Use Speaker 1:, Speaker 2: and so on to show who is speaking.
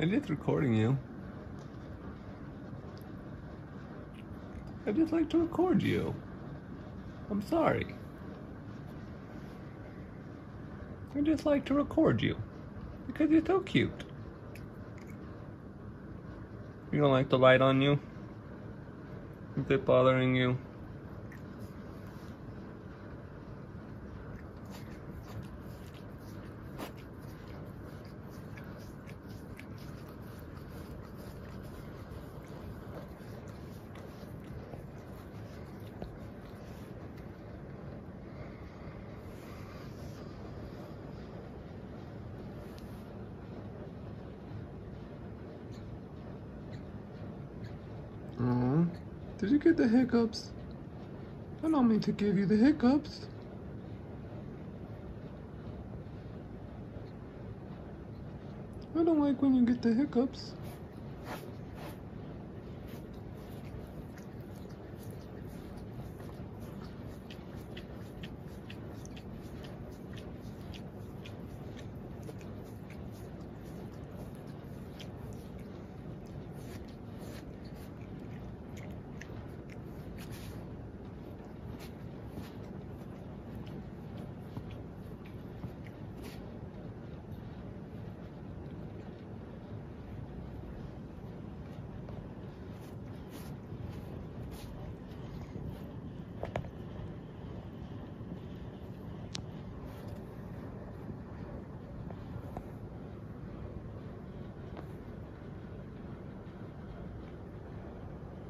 Speaker 1: I'm just recording you. I just like to record you. I'm sorry. I just like to record you. Because you're so cute. You don't like the light on you? Is it bothering you? Did you get the hiccups? I don't mean to give you the hiccups. I don't like when you get the hiccups.